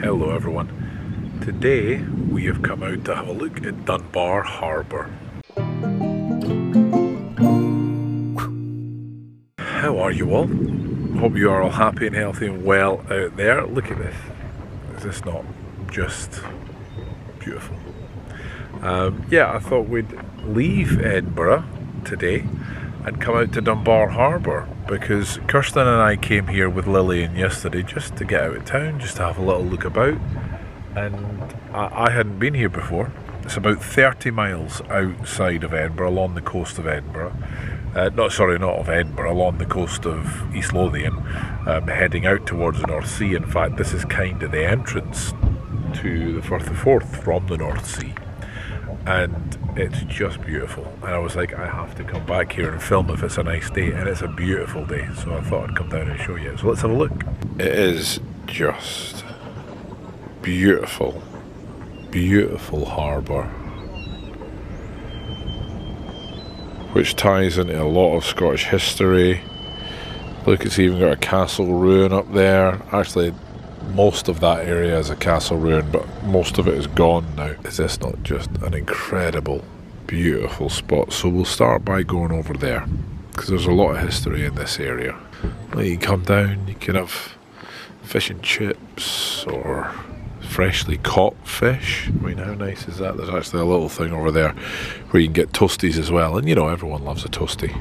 Hello everyone. Today we have come out to have a look at Dunbar Harbour. How are you all? Hope you are all happy and healthy and well out there. Look at this. Is this not just beautiful? Um, yeah, I thought we'd leave Edinburgh today and come out to Dunbar Harbour because Kirsten and I came here with Lillian yesterday just to get out of town, just to have a little look about. And I, I hadn't been here before. It's about 30 miles outside of Edinburgh, along the coast of Edinburgh. Uh, not sorry, not of Edinburgh, along the coast of East Lothian, um, heading out towards the North Sea. In fact, this is kind of the entrance to the Firth of Forth from the North Sea and it's just beautiful. And I was like, I have to come back here and film if it's a nice day, and it's a beautiful day. So I thought I'd come down and show you. So let's have a look. It is just beautiful, beautiful harbour, which ties into a lot of Scottish history. Look, it's even got a castle ruin up there. Actually, most of that area is a castle ruin, but most of it is gone now. Is this not just an incredible, beautiful spot? So we'll start by going over there because there's a lot of history in this area. Like you come down, you can have fish and chips or freshly caught fish. I mean, how nice is that? There's actually a little thing over there where you can get toasties as well, and you know everyone loves a toasty.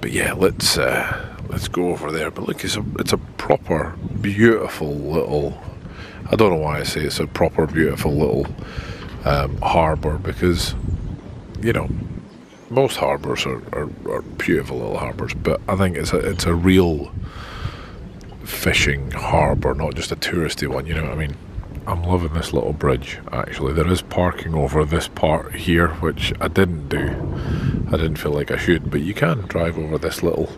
But yeah, let's uh, let's go over there. But look, it's a it's a proper beautiful little. I don't know why I say it's a proper beautiful little um, harbour because you know most harbours are, are, are, beautiful little harbours, but I think it's a it's a real fishing harbour, not just a touristy one. You know what I mean? I'm loving this little bridge. Actually, there is parking over this part here, which I didn't do. I didn't feel like I should, but you can drive over this little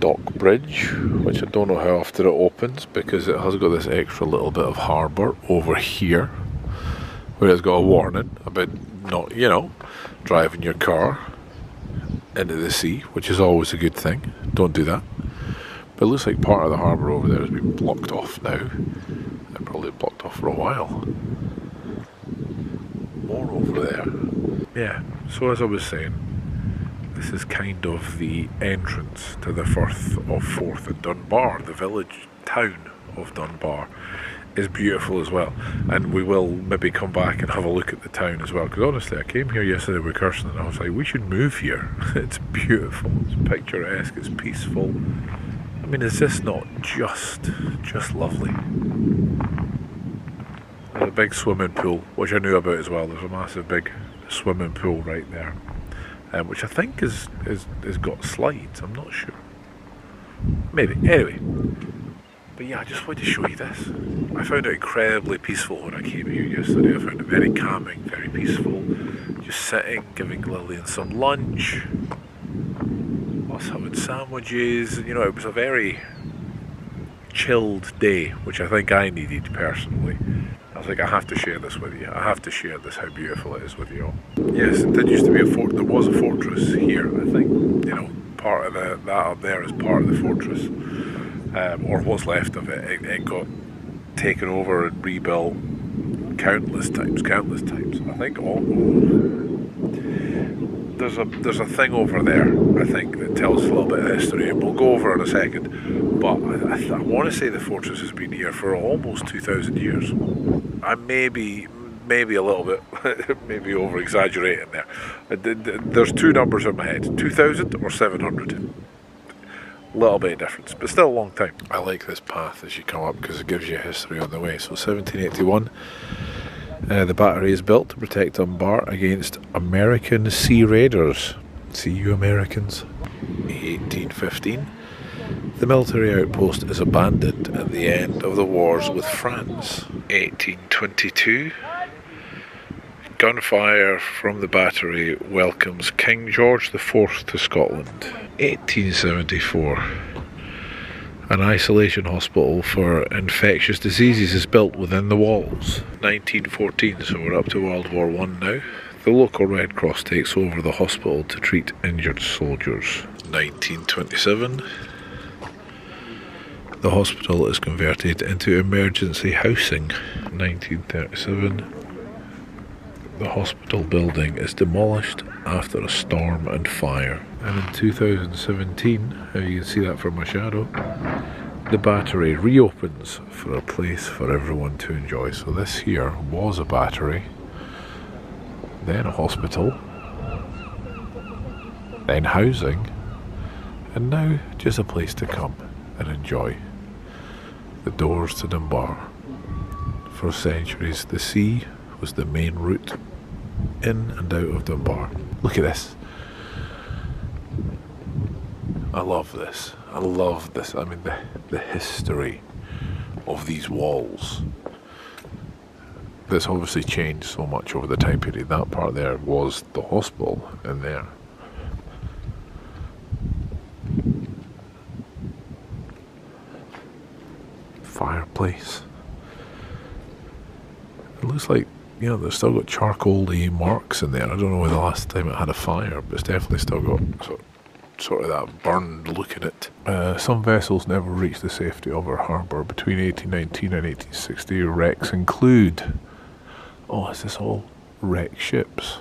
dock bridge, which I don't know how often it opens because it has got this extra little bit of harbour over here, where it's got a warning about not, you know, driving your car into the sea, which is always a good thing. Don't do that. But it looks like part of the harbour over there has been blocked off now. It probably blocked off for a while. More over there. Yeah, so as I was saying, this is kind of the entrance to the Firth of Forth and Dunbar, the village town of Dunbar is beautiful as well. And we will maybe come back and have a look at the town as well. Because honestly, I came here yesterday with Kirsten and I was like, we should move here. it's beautiful, it's picturesque, it's peaceful. I mean, is this not just, just lovely? There's a big swimming pool, which I knew about as well. There's a massive big swimming pool right there um, which I think is, is is got slides. I'm not sure. Maybe. Anyway. But yeah, I just wanted to show you this. I found it incredibly peaceful when I came here yesterday. I found it very calming, very peaceful. Just sitting, giving Lillian some lunch. Us having sandwiches. You know, it was a very chilled day, which I think I needed personally. I was like, I have to share this with you. I have to share this, how beautiful it is with you all. Yes, it did used to be a fort. There was a fortress here, I think. You know, part of the, that up there is part of the fortress, um, or what's left of it. it. It got taken over and rebuilt countless times, countless times. I think all there's a there's a thing over there I think that tells a little bit of history and we'll go over in a second. But I, I, want to say the fortress has been here for almost 2,000 years. I may be maybe a little bit maybe over exaggerating there. Uh, there's two numbers in my head 2,000 or 700 little bit of difference but still a long time. I like this path as you come up because it gives you history on the way. So 1781 uh, the battery is built to protect Dunbar against American sea raiders. See you Americans. 1815. The military outpost is abandoned at the end of the wars with France. 1822. Gunfire from the battery welcomes King George IV to Scotland. 1874. An isolation hospital for infectious diseases is built within the walls. 1914, so we're up to World War One now. The local Red Cross takes over the hospital to treat injured soldiers. 1927. The hospital is converted into emergency housing. 1937. The hospital building is demolished after a storm and fire. And in 2017, uh, you can see that from my shadow, the battery reopens for a place for everyone to enjoy. So this here was a battery, then a hospital, then housing, and now just a place to come and enjoy. The doors to Dunbar. For centuries, the sea was the main route in and out of Dunbar. Look at this. I love this. I love this. I mean, the, the history of these walls. This obviously changed so much over the time period. That part there was the hospital in there. Fireplace. It looks like you know, they've still got charcoaly marks in there. I don't know when the last time it had a fire, but it's definitely still got sort, sort of that burned look in it. Uh, some vessels never reached the safety of our harbour. Between 1819 and 1860, wrecks include. Oh, is this all wreck ships?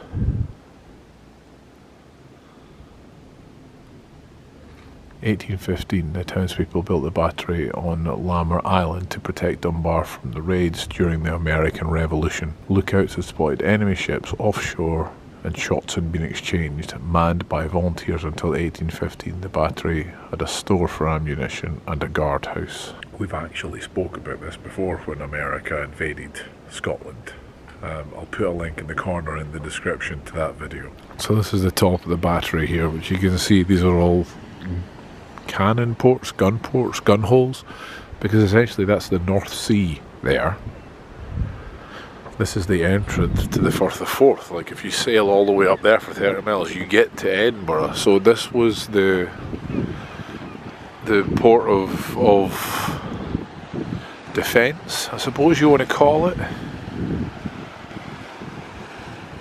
1815, the townspeople built the battery on Lamer Island to protect Dunbar from the raids during the American Revolution. Lookouts had spotted enemy ships offshore and shots had been exchanged. Manned by volunteers until 1815, the battery had a store for ammunition and a guardhouse. We've actually spoke about this before when America invaded Scotland. Um, I'll put a link in the corner in the description to that video. So this is the top of the battery here, which you can see these are all cannon ports, gun ports, gun holes, because essentially that's the North Sea there. This is the entrance to the Firth of Forth. Like if you sail all the way up there for 30 miles, you get to Edinburgh. So this was the the port of of defence, I suppose you want to call it.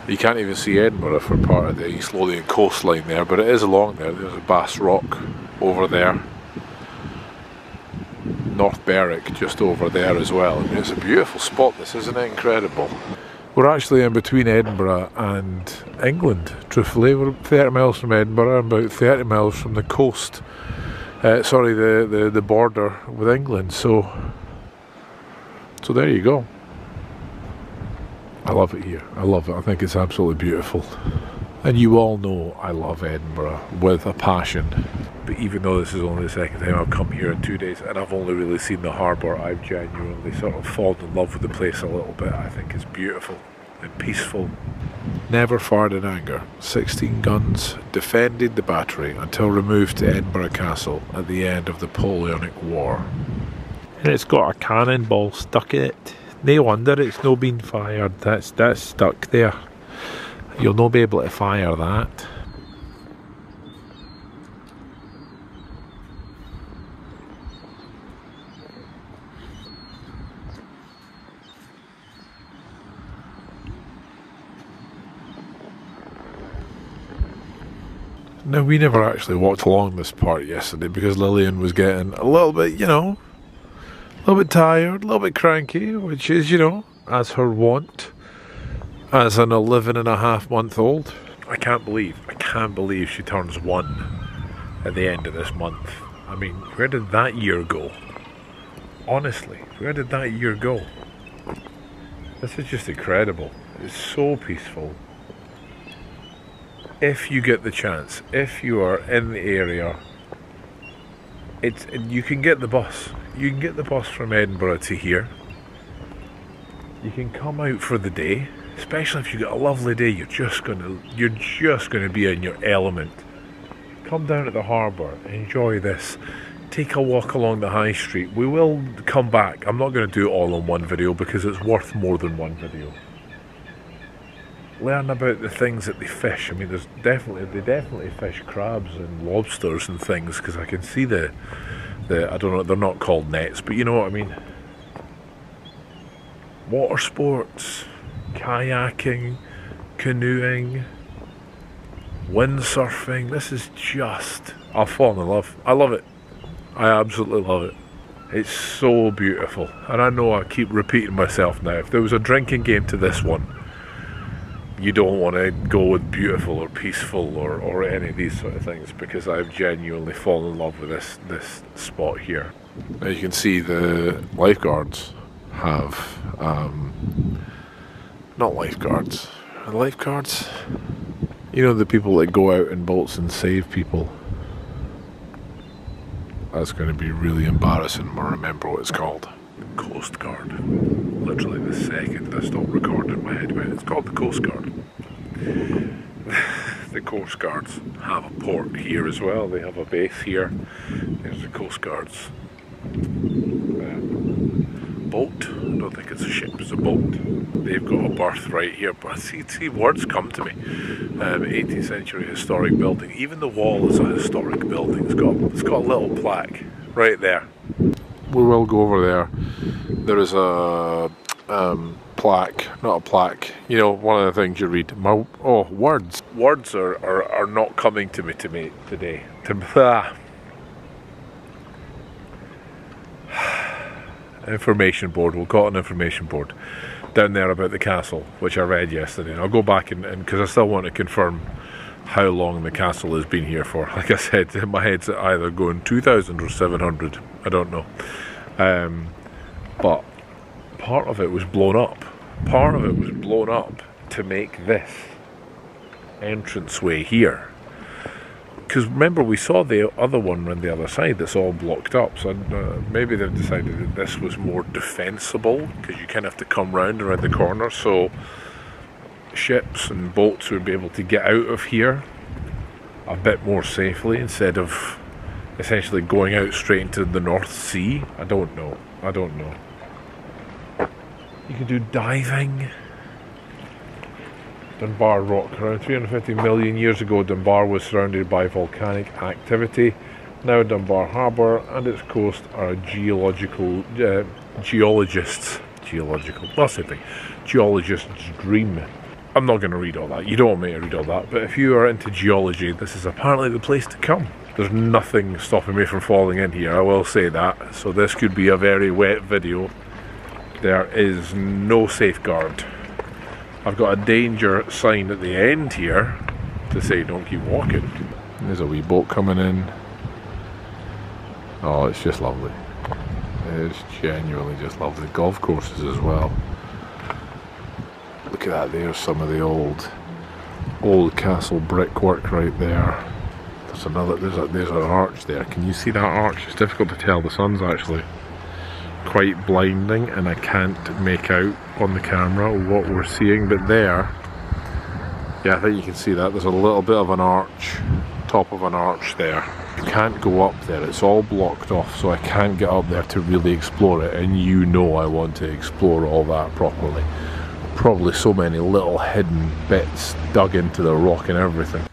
You can't even see Edinburgh for part of the East Lothian coastline there, but it is along there. There's a Bass Rock over there. North Berwick just over there as well. I mean, it's a beautiful spot, this isn't it incredible? We're actually in between Edinburgh and England, truthfully. We're 30 miles from Edinburgh and about 30 miles from the coast, uh, sorry, the, the, the border with England. So, so there you go. I love it here. I love it. I think it's absolutely beautiful. And you all know I love Edinburgh with a passion. But even though this is only the second time I've come here in two days and I've only really seen the harbour, I've genuinely sort of fallen in love with the place a little bit. I think it's beautiful and peaceful. Never fired in anger, 16 guns defended the battery until removed to Edinburgh Castle at the end of the Napoleonic War. And it's got a cannonball stuck in it. No wonder it's no been fired. That's that's stuck there. You'll not be able to fire that. Now we never actually walked along this part yesterday because Lillian was getting a little bit, you know, a little bit tired, a little bit cranky, which is, you know, as her wont as an 11 and a half month old. I can't believe, I can't believe she turns one at the end of this month. I mean, where did that year go? Honestly, where did that year go? This is just incredible. It's so peaceful if you get the chance, if you are in the area, it's you can get the bus. You can get the bus from Edinburgh to here. You can come out for the day, especially if you get a lovely day. You're just gonna you're just gonna be in your element. Come down to the harbour, enjoy this. Take a walk along the high street. We will come back. I'm not going to do it all in one video because it's worth more than one video learn about the things that they fish. I mean, there's definitely they definitely fish crabs and lobsters and things because I can see the the I don't know they're not called nets, but you know what I mean. Water sports, kayaking, canoeing, windsurfing. This is just I've fallen in love. I love it. I absolutely love it. It's so beautiful. And I know I keep repeating myself now. If there was a drinking game to this one, you don't want to go with beautiful or peaceful or, or any of these sort of things because I've genuinely fallen in love with this this spot here. As you can see, the lifeguards have um, not lifeguards, lifeguards. You know the people that go out in boats and save people. That's going to be really embarrassing. I remember what it's called. Coast Guard. Literally the second I stopped recording, my head went. It's called the Coast Guard. the Coast Guards have a port here as well. They have a base here. There's the Coast Guards boat. I don't think it's a ship, it's a boat. They've got a berth right here. But see, see words come to me. Um, 18th century historic building. Even the wall is a historic building. It's got it's got a little plaque right there we will go over there. There is a um, plaque, not a plaque. You know, one of the things you read. My, oh, words. Words are, are, are not coming to me to me today. To, ah. Information board. We'll call it an information board down there about the castle, which I read yesterday. And I'll go back and because I still want to confirm how long the castle has been here for. Like I said, my head's either going 2,000 or 700. I don't know. Um, but part of it was blown up. Part of it was blown up to make this entranceway here. Because remember, we saw the other one on the other side that's all blocked up. So uh, maybe they've decided that this was more defensible because you kind of have to come round around the corner. So ships and boats would be able to get out of here a bit more safely instead of essentially going out straight into the North Sea. I don't know. I don't know. You can do diving. Dunbar Rock. Around 350 million years ago, Dunbar was surrounded by volcanic activity. Now, Dunbar Harbour and its coast are geological uh, geologists. Geological, well, same thing. Geologists' dream. I'm not going to read all that. You don't want me to read all that. But if you are into geology, this is apparently the place to come. There's nothing stopping me from falling in here, I will say that. So this could be a very wet video. There is no safeguard. I've got a danger sign at the end here to say don't keep walking. There's a wee boat coming in. Oh, it's just lovely. It's genuinely just lovely. Golf courses as well. Look at that, there's some of the old old castle brickwork right there. There's another. There's a, there's an arch there. Can you see that arch? It's difficult to tell. The sun's actually quite blinding, and I can't make out on the camera what we're seeing. But there, yeah, I think you can see that. There's a little bit of an arch, top of an arch there. You can't go up there. It's all blocked off, so I can't get up there to really explore it. And you know I want to explore all that properly. Probably so many little hidden bits dug into the rock and everything.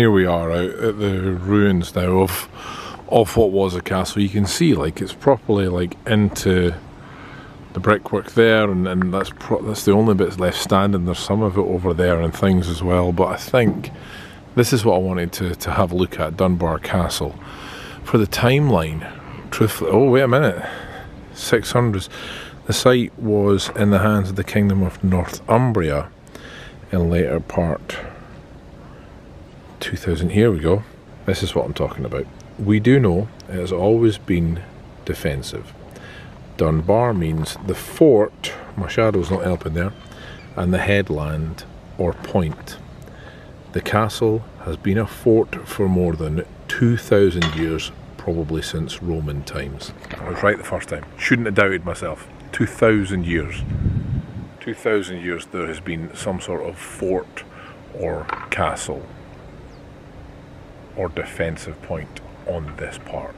Here we are out at the ruins now of of what was a castle. You can see like it's properly like into the brickwork there, and, and that's that's the only bits left standing. There's some of it over there and things as well. But I think this is what I wanted to to have a look at Dunbar Castle for the timeline. Truthfully, oh wait a minute, 600s. The site was in the hands of the Kingdom of Northumbria in later part 2000. Here we go. This is what I'm talking about. We do know it has always been defensive. Dunbar means the fort, my shadow's not helping there, and the headland or point. The castle has been a fort for more than 2,000 years, probably since Roman times. I was right the first time. Shouldn't have doubted myself. 2,000 years. 2,000 years there has been some sort of fort or castle or defensive point on this part.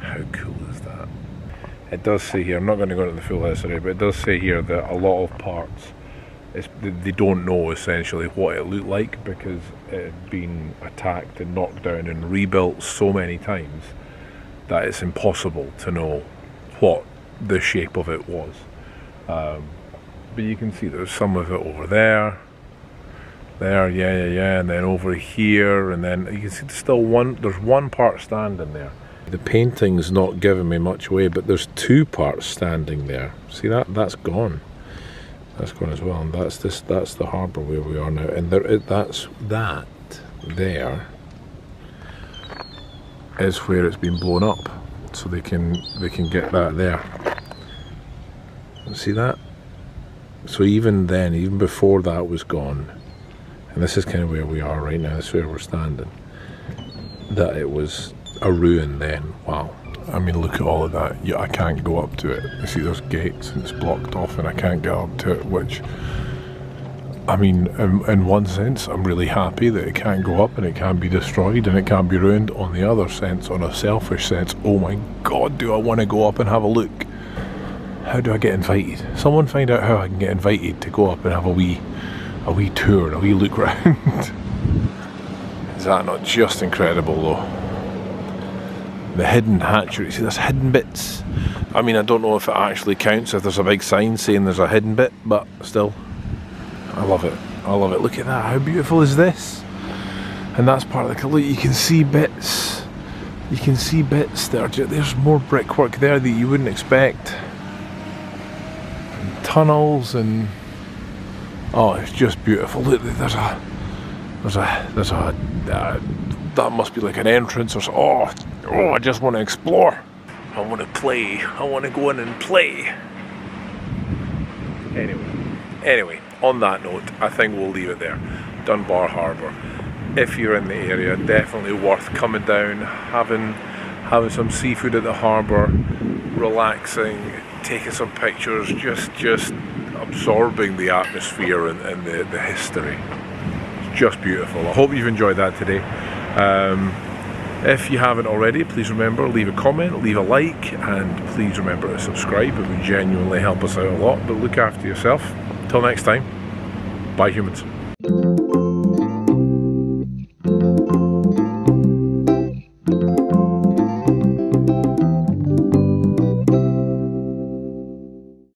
How cool is that? It does say here, I'm not going to go into the full history, but it does say here that a lot of parts they don't know essentially what it looked like because it had been attacked and knocked down and rebuilt so many times that it's impossible to know what the shape of it was. Um, but you can see there's some of it over there, there, yeah, yeah, yeah, and then over here, and then you can see there's still one. There's one part standing there. The painting's not giving me much away, but there's two parts standing there. See that? That's gone. That's gone as well, and that's this. That's the harbour where we are now, and there. That's that there is where it's been blown up, so they can they can get that there. See that? So even then, even before that was gone, and this is kind of where we are right now. This is where we're standing. That it was a ruin then. Wow. I mean, look at all of that. Yeah, I can't go up to it. You see, there's gates and it's blocked off, and I can't get up to it. Which, I mean, in, in one sense, I'm really happy that it can't go up and it can't be destroyed and it can't be ruined. On the other sense, on a selfish sense, oh my God, do I want to go up and have a look? How do I get invited? Someone find out how I can get invited to go up and have a wee, a wee tour, a wee look round. Is that not just incredible, though? the hidden hatchery. See, there's hidden bits. I mean, I don't know if it actually counts if there's a big sign saying there's a hidden bit, but still, I love it. I love it. Look at that. How beautiful is this? And that's part of the look. You can see bits. You can see bits that are there's more brickwork there that you wouldn't expect. And tunnels and oh, it's just beautiful. Look, there's a there's a there's a uh, that must be like an entrance or so. Oh, oh, I just want to explore. I want to play. I want to go in and play. Anyway, anyway, on that note, I think we'll leave it there. Dunbar Harbour. If you're in the area, definitely worth coming down, having having some seafood at the harbour, relaxing, taking some pictures, just just absorbing the atmosphere and, and the, the history. It's just beautiful. I hope you've enjoyed that today. Um, if you haven't already, please remember, leave a comment, leave a like, and please remember to subscribe. It would genuinely help us out a lot. But look after yourself. Till next time, bye humans.